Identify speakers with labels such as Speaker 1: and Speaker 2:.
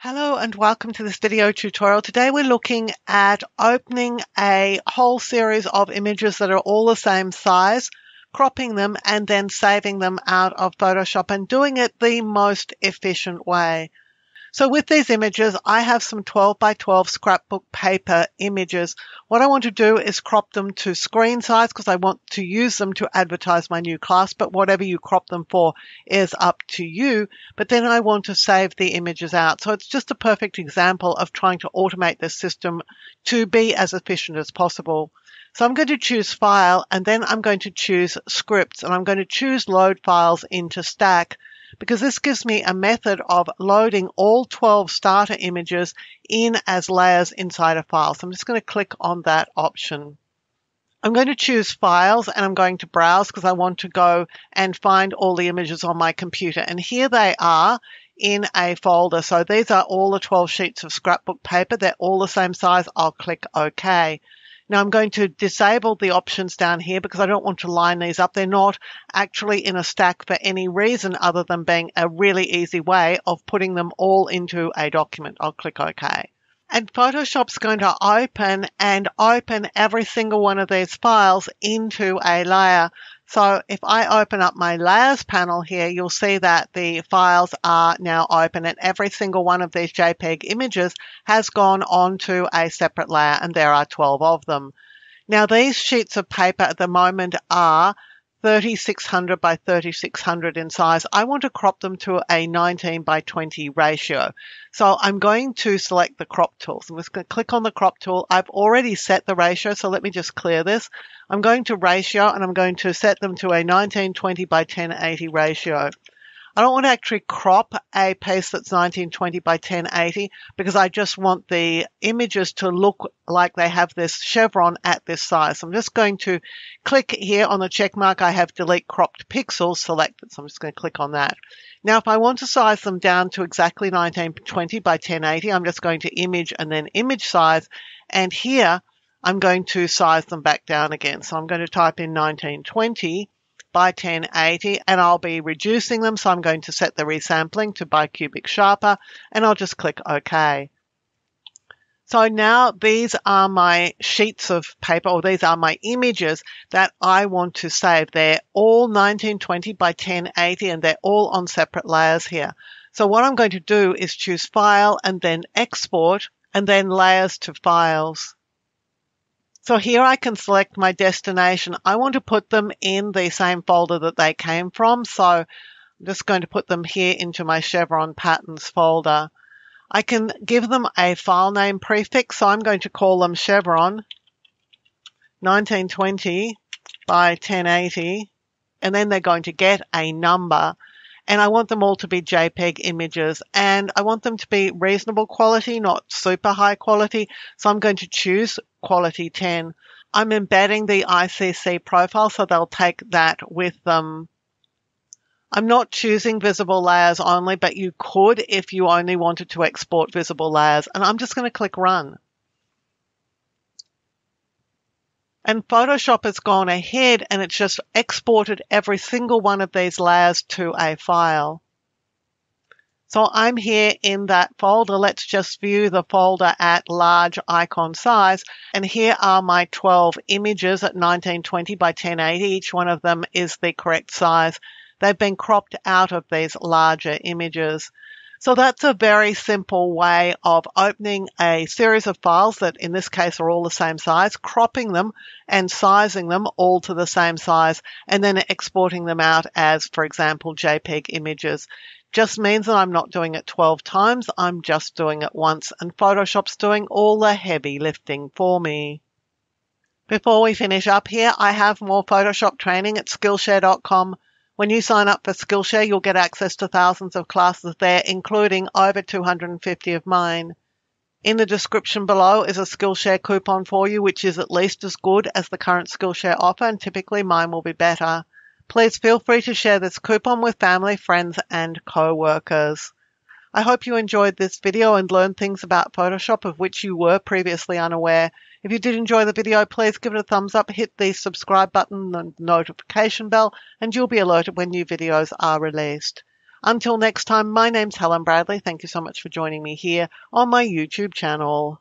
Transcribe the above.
Speaker 1: Hello and welcome to this video tutorial. Today we're looking at opening a whole series of images that are all the same size, cropping them and then saving them out of Photoshop and doing it the most efficient way. So with these images, I have some 12 by 12 scrapbook paper images. What I want to do is crop them to screen size because I want to use them to advertise my new class, but whatever you crop them for is up to you. But then I want to save the images out. So it's just a perfect example of trying to automate this system to be as efficient as possible. So I'm going to choose file and then I'm going to choose scripts and I'm going to choose load files into stack because this gives me a method of loading all 12 starter images in as layers inside a file. So I'm just going to click on that option. I'm going to choose files and I'm going to browse because I want to go and find all the images on my computer. And here they are in a folder. So these are all the 12 sheets of scrapbook paper. They're all the same size. I'll click OK. Now I'm going to disable the options down here because I don't want to line these up. They're not actually in a stack for any reason other than being a really easy way of putting them all into a document. I'll click OK. And Photoshop's going to open and open every single one of these files into a layer. So if I open up my layers panel here, you'll see that the files are now open and every single one of these JPEG images has gone onto a separate layer and there are 12 of them. Now these sheets of paper at the moment are 3600 by 3600 in size. I want to crop them to a 19 by 20 ratio. So I'm going to select the crop tool. So I'm just going to click on the crop tool. I've already set the ratio, so let me just clear this. I'm going to ratio and I'm going to set them to a 1920 by 1080 ratio. I don't want to actually crop a piece that's 1920 by 1080 because I just want the images to look like they have this chevron at this size. I'm just going to click here on the check mark. I have delete cropped pixels selected. So I'm just going to click on that. Now, if I want to size them down to exactly 1920 by 1080, I'm just going to image and then image size. And here I'm going to size them back down again. So I'm going to type in 1920 by 1080 and I'll be reducing them. So I'm going to set the resampling to bicubic sharper and I'll just click OK. So now these are my sheets of paper or these are my images that I want to save. They're all 1920 by 1080 and they're all on separate layers here. So what I'm going to do is choose file and then export and then layers to files. So here I can select my destination. I want to put them in the same folder that they came from. So I'm just going to put them here into my Chevron patterns folder. I can give them a file name prefix. So I'm going to call them Chevron 1920 by 1080. And then they're going to get a number and I want them all to be JPEG images and I want them to be reasonable quality, not super high quality. So I'm going to choose quality 10. I'm embedding the ICC profile so they'll take that with them. I'm not choosing visible layers only, but you could if you only wanted to export visible layers. And I'm just going to click run. And Photoshop has gone ahead and it's just exported every single one of these layers to a file. So I'm here in that folder. Let's just view the folder at large icon size. And here are my 12 images at 1920 by 1080. Each one of them is the correct size. They've been cropped out of these larger images. So that's a very simple way of opening a series of files that in this case are all the same size, cropping them and sizing them all to the same size, and then exporting them out as, for example, JPEG images. Just means that I'm not doing it 12 times, I'm just doing it once, and Photoshop's doing all the heavy lifting for me. Before we finish up here, I have more Photoshop training at Skillshare.com when you sign up for Skillshare, you'll get access to thousands of classes there, including over 250 of mine. In the description below is a Skillshare coupon for you, which is at least as good as the current Skillshare offer, and typically mine will be better. Please feel free to share this coupon with family, friends, and co-workers. I hope you enjoyed this video and learned things about Photoshop of which you were previously unaware. If you did enjoy the video, please give it a thumbs up, hit the subscribe button and notification bell, and you'll be alerted when new videos are released. Until next time, my name's Helen Bradley. Thank you so much for joining me here on my YouTube channel.